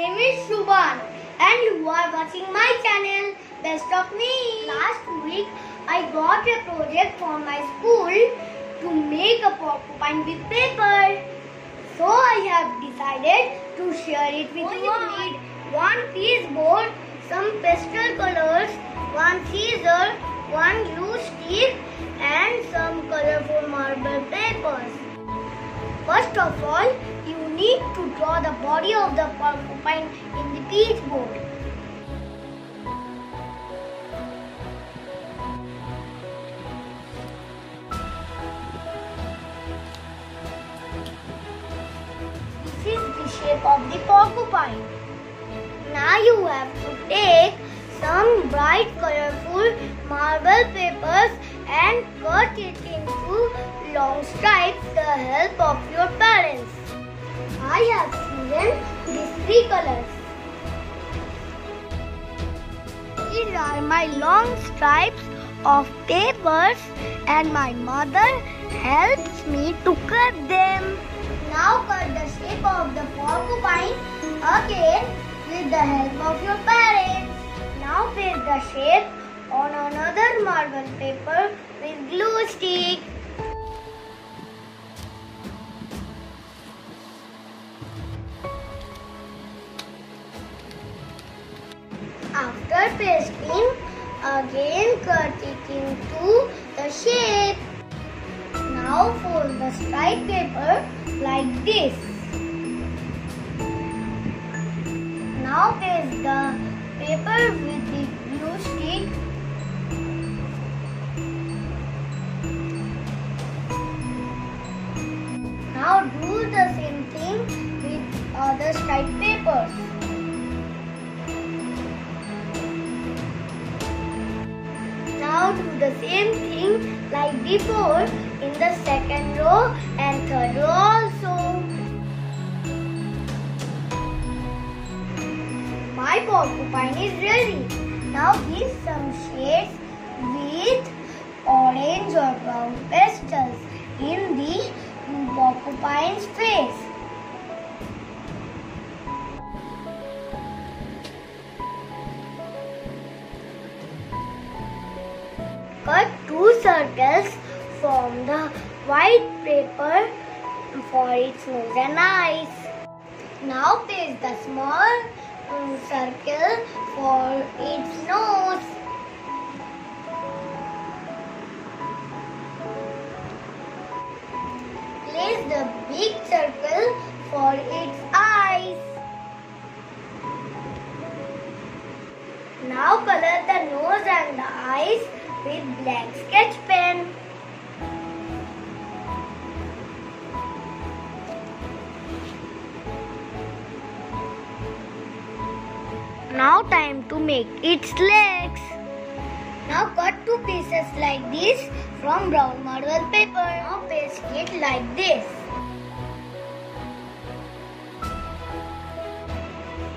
name is Shubhan and you are watching my channel Best of Me. Last week I got a project from my school to make a porcupine with paper. So I have decided to share it with you. You need one piece board, some pastel colors, one scissor, one glue stick and some colorful marble papers. First of all, you need to draw the body of the porcupine in the piece board. This is the shape of the porcupine. Now you have to take some bright colorful marble papers and cut it into long stripes with the help of your parents. I have chosen these three colors. These are my long stripes of papers and my mother helps me to cut them. Now cut the shape of the porcupine again with the help of your parents. Now paste the shape on another marble paper with glue stick. After pasting, again cut it into the shape. Now fold the stripe paper like this. Now paste the paper with the glue stick. Now do the same thing with other stripe papers. Do the same thing like before in the second row and third row also. My porcupine is ready. Now give some shades with orange or brown pastels in the porcupine's face. Cut two circles from the white paper for its nose and eyes. Now paste the small circle for its nose. Place the big circle for its eyes. Now color the nose and the eyes with black sketch pen. Now time to make its legs. Now cut two pieces like this from brown marble paper. Now paste it like this.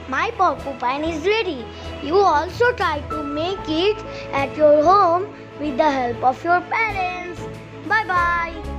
My porcupine is ready. You also try to make it at your home with the help of your parents. Bye bye.